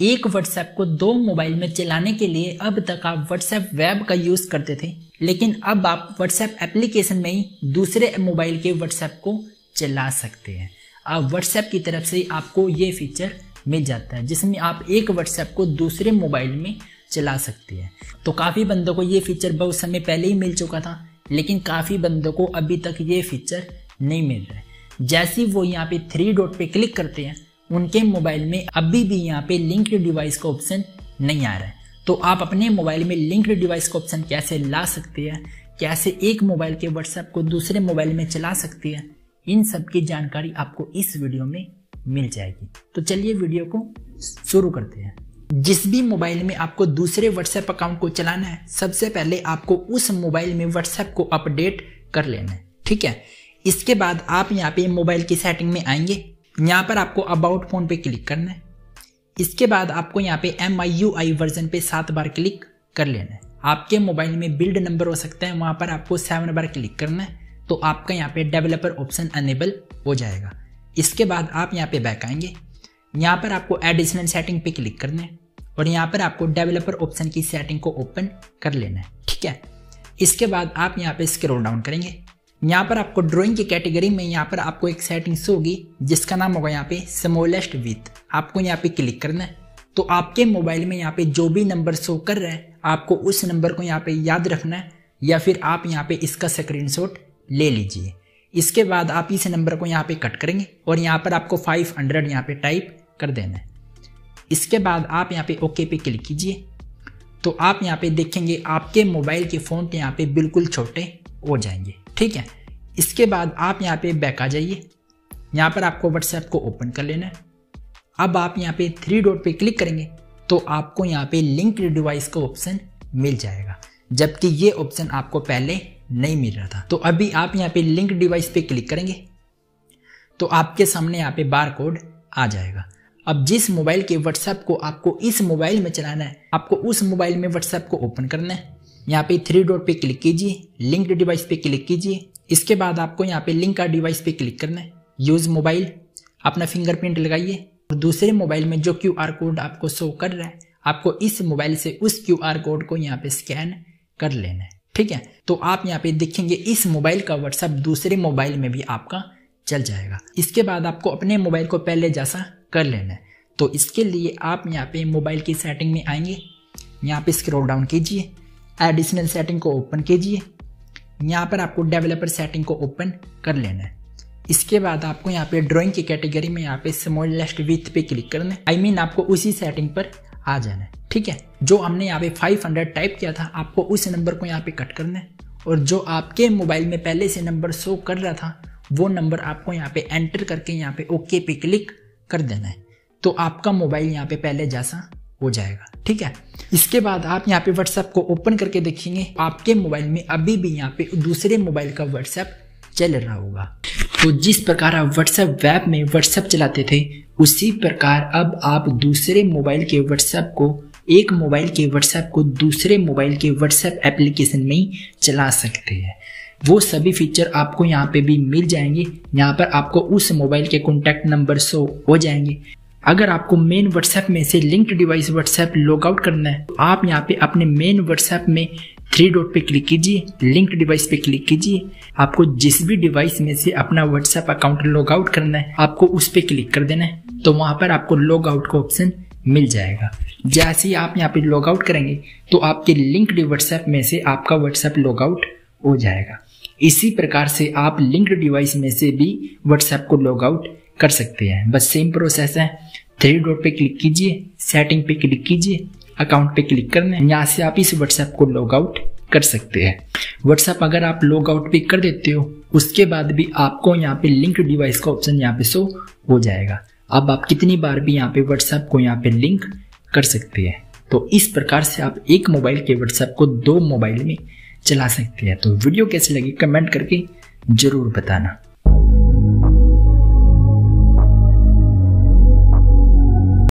एक व्हाट्सएप को दो मोबाइल में चलाने के लिए अब तक आप व्हाट्सएप वेब का यूज़ करते थे, लेकिन अब आप व्हाट्सएप एप्लीकेशन में ही दूसरे मोबाइल के व्हाट्सएप को चला सकते हैं। अब व्हाट्सएप की तरफ़ से आपको ये फीचर मिल जाता है, जिसमें आप एक व्हाट्सएप को दूसरे मोबाइल में चला सकते हैं। तो काफ़ी बंदों को ये फीचर बहुत समय पहले ही मिल चुका था, लेकिन काफ़ी बंदों को अभी तक ये फीचर नहीं मिल रहा है। जैसे वो यहाँ पे थ्री डॉट पे क्लिक करते हैं उनके मोबाइल में अभी भी यहाँ पे लिंक्ड डिवाइस का ऑप्शन नहीं आ रहा है। तो आप अपने मोबाइल में लिंक्ड डिवाइस का ऑप्शन कैसे ला सकते हैं? कैसे एक मोबाइल के व्हाट्सएप को दूसरे मोबाइल में चला सकते हैं? इन सब की जानकारी आपको इस वीडियो में मिल जाएगी। तो चलिए वीडियो को शुरू करते हैं। जिस भी मोबाइल में आपको दूसरे व्हाट्सएप अकाउंट को चलाना है, सबसे पहले आपको उस मोबाइल में व्हाट्सएप को अपडेट कर लेना है। ठीक है? इसके बाद आप यहाँ पे मोबाइल की सेटिंग में आएँगे। यहाँ पर आपको अबाउट फ़ोन पे क्लिक करना है। इसके बाद आपको यहाँ पे M I U I version पे सात बार क्लिक कर लेना है। आपके मोबाइल में बिल्ड नंबर हो सकता है, वहाँ पर आपको सेवन बार क्लिक करना है। तो आपका यहाँ पे डेवलपर ऑप्शन अनेबल हो जाएगा। इसके बाद आप यहाँ पे बैक आएँगे। यहाँ पर आपको एडिशनल सेटिंग पे क्लिक करना है और यहाँ पर आपको डेवलपर ऑप्शन की सेटिंग को ओपन कर लेना है। ठीक है? इसके बाद आप यहाँ पे स्क्रोल डाउन करेंगे। यहाँ पर आपको ड्राइंग की कैटेगरी में यहाँ पर आपको एक सेटिंग्स होगी जिसका नाम होगा यहाँ पे स्मोलेस्ट विथ आपको यहाँ पे क्लिक करना है तो आपके मोबाइल में यहाँ पे जो भी नंबर शो कर रहा है आपको उस नंबर को यहाँ पे याद रखना है या फिर आप यहाँ पे इसका स्क्रीनशॉट ले लीजिए इसके बाद आप इस नंबर को यहाँ पे कट करेंगे और यहाँ पर आपको 500 हंड्रेड यहाँ पे टाइप कर देना है इसके बाद आप यहाँ पे ओके पे क्लिक कीजिए तो आप यहाँ पे देखेंगे आपके मोबाइल के फ़ोन यहाँ पे बिल्कुल छोटे हो जाएँगे ठीक है? इसके बाद आप यहाँ पे बैक आ जाइए। यहाँ पर आपको व्हाट्सएप को ओपन कर लेना है। अब आप यहाँ पे थ्री डॉट पे क्लिक करेंगे तो आपको यहाँ पे लिंक डिवाइस का ऑप्शन मिल जाएगा। जबकि ये ऑप्शन आपको पहले नहीं मिल रहा था। तो अभी आप यहाँ पे लिंक डिवाइस पे क्लिक करेंगे तो आपके सामने यहाँ पे बार कोड आ जाएगा। अब जिस मोबाइल के व्हाट्सएप को आपको इस मोबाइल में चलाना है, आपको उस मोबाइल में व्हाट्सएप को ओपन करना है। यहाँ पे थ्री डॉट पे क्लिक कीजिए लिंक डिवाइस पे क्लिक कीजिए। इसके बाद आपको यहाँ पे लिंक का डिवाइस पे क्लिक करना है। यूज़ मोबाइल अपना फिंगरप्रिंट लगाइए। और दूसरे मोबाइल में जो क्यू आर कोड आपको शो कर रहा है, आपको इस मोबाइल से उस क्यू आर कोड को यहाँ पे स्कैन कर लेना है। ठीक है? तो आप यहाँ पे देखेंगे इस मोबाइल का व्हाट्सएप दूसरे मोबाइल में भी आपका चल जाएगा। इसके बाद आपको अपने मोबाइल को पहले जैसा कर लेना है। तो इसके लिए आप यहाँ पे मोबाइल की सेटिंग में आएँगे। यहाँ पे स्क्रॉल डाउन कीजिए। एडिशनल सेटिंग को ओपन कीजिए। यहाँ पर आपको डेवलपर सेटिंग को ओपन कर लेना है। इसके बाद आपको यहाँ पे ड्राइंग की कैटेगरी में यहाँ पे स्मॉलेस्ट विथ पे क्लिक करना है। आई मीन आपको उसी सेटिंग पर आ जाना है। ठीक है? जो हमने यहाँ पे 500 टाइप किया था, आपको उस नंबर को यहाँ पे कट करना है। और जो आपके मोबाइल में पहले से नंबर शो कर रहा था, वो नंबर आपको यहाँ पे एंटर करके यहाँ पे ओके पे क्लिक कर देना है। तो आपका मोबाइल यहाँ पे पहले जैसा हो जाएगा। ठीक है? इसके बाद आप यहाँ पे व्हाट्सएप को ओपन करके देखेंगे। आपके मोबाइल में अभी भी यहाँ पे दूसरे मोबाइल का व्हाट्सएप चल रहा होगा। तो जिस प्रकार आप व्हाट्सएप वेब में व्हाट्सएप चलाते थे, उसी प्रकार अब आप दूसरे मोबाइल के व्हाट्सएप को, एक मोबाइल के व्हाट्सएप को दूसरे मोबाइल के व्हाट्सएप एप्लीकेशन में ही चला सकते हैं। वो सभी फीचर आपको यहाँ पे भी मिल जाएँगे। यहाँ पर आपको उस मोबाइल के कॉन्टैक्ट नंबर शो हो जाएँगे। अगर आपको मेन व्हाट्सएप में से linked device WhatsApp log out करना है तो आप यहाँ पे अपने मेन व्हाट्सएप में थ्री डॉट पे क्लिक कीजिए लिंक डिवाइस पे क्लिक कीजिए। आपको जिस भी डिवाइस में से अपना व्हाट्सएप अकाउंट लॉग आउट करना है, आपको उस पर क्लिक कर देना है तो वहाँ पर आपको लॉग आउट का ऑप्शन मिल जाएगा। जैसे ही आप यहाँ पे लॉग आउट करेंगे तो आपके लिंक्ड व्हाट्सएप में से आपका व्हाट्सएप लॉग आउट हो जाएगा। इसी प्रकार से आप लिंक्ड डिवाइस में से भी व्हाट्सएप को लॉग आउट कर सकते हैं। बस सेम प्रोसेस है। थ्री डॉट पे क्लिक कीजिए सेटिंग पे क्लिक कीजिए अकाउंट पे क्लिक करना यहाँ से आप इस व्हाट्सएप को लॉग आउट कर सकते हैं। व्हाट्सएप अगर आप लॉग आउट पे कर देते हो, उसके बाद भी आपको यहाँ पे लिंक डिवाइस का ऑप्शन यहाँ पे शो हो जाएगा। अब आप कितनी बार भी यहाँ पे व्हाट्सएप को यहाँ पे लिंक कर सकते हैं। तो इस प्रकार से आप एक मोबाइल के व्हाट्सएप को दो मोबाइल में चला सकते हैं। तो वीडियो कैसे लगी कमेंट करके ज़रूर बताना।